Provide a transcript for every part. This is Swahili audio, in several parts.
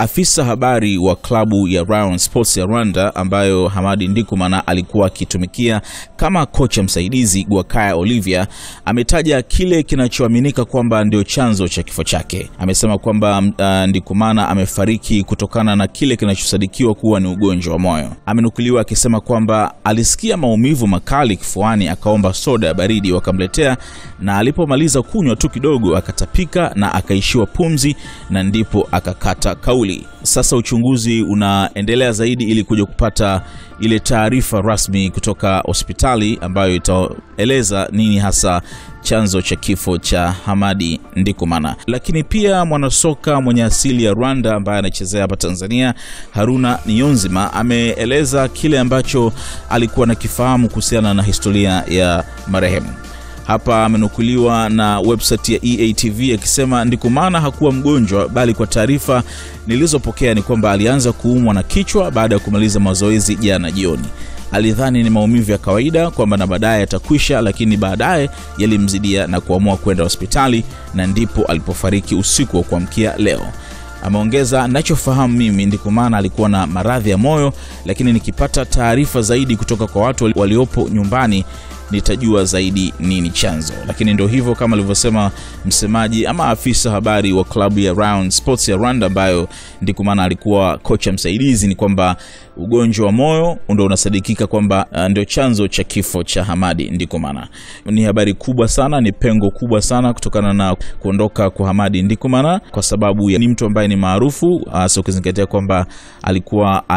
Afisa habari wa klabu ya Rayon Sports ya Rwanda ambayo Hamadi Ndikumana alikuwa akitumikia kama kocha msaidizi Gwakaya Olivia ametaja kile kinachoaminika kwamba ndio chanzo cha kifo chake. Amesema kwamba uh, Ndikumana amefariki kutokana na kile kinachosadikiwa kuwa ni ugonjwa wa moyo. Amenukuliwa akisema kwamba alisikia maumivu makali kifuani, akaomba soda ya baridi wakamletea, na alipomaliza kunywa tu kidogo akatapika na akaishiwa pumzi na ndipo akakata kauli. Sasa uchunguzi unaendelea zaidi ili kuja kupata ile taarifa rasmi kutoka hospitali ambayo itaeleza nini hasa chanzo cha kifo cha Hamadi Ndikumana. Lakini pia mwanasoka mwenye asili ya Rwanda ambaye anachezea hapa Tanzania, Haruna Niyonzima ameeleza kile ambacho alikuwa nakifahamu kuhusiana na historia ya marehemu. Hapa amenukuliwa na website ya EATV akisema ndiko maana hakuwa mgonjwa, bali kwa taarifa nilizopokea ni kwamba alianza kuumwa na kichwa baada ya kumaliza mazoezi jana jioni. Alidhani ni maumivu ya kawaida kwamba na baadaye yatakwisha, lakini baadaye yalimzidia na kuamua kwenda hospitali na ndipo alipofariki usiku wa kuamkia leo. Ameongeza, nachofahamu mimi ndiko maana alikuwa na maradhi ya moyo, lakini nikipata taarifa zaidi kutoka kwa watu waliopo nyumbani nitajua zaidi nini chanzo. Lakini ndio hivyo, kama alivyosema msemaji ama afisa habari wa klabu ya round Sports ya Rwanda ambayo ndiko maana alikuwa kocha msaidizi, ni kwamba ugonjwa wa moyo ndo unasadikika kwamba uh, ndio chanzo cha kifo cha Hamadi Ndikumana. Ni habari kubwa sana, ni pengo kubwa sana kutokana na kuondoka kwa Hamadi Ndikumana, kwa sababu ya, ni mtu ambaye ni maarufu hasa ukizingatia kwamba alikuwa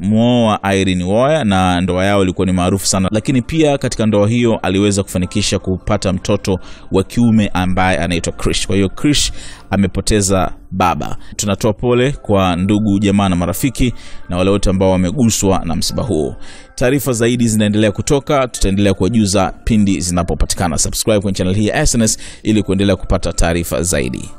amemwoa Irene Uwoya na ndoa yao ilikuwa ni maarufu sana, lakini pia katika ndoa hiyo aliweza kufanikisha kupata mtoto wa kiume ambaye anaitwa Krish. Kwa hiyo Krish amepoteza baba. Tunatoa pole kwa ndugu jamaa na marafiki na wale wote ambao wameguswa na msiba huo. Taarifa zaidi zinaendelea kutoka, tutaendelea kuwajuza pindi zinapopatikana. Subscribe kwenye channel hii ya SNS ili kuendelea kupata taarifa zaidi.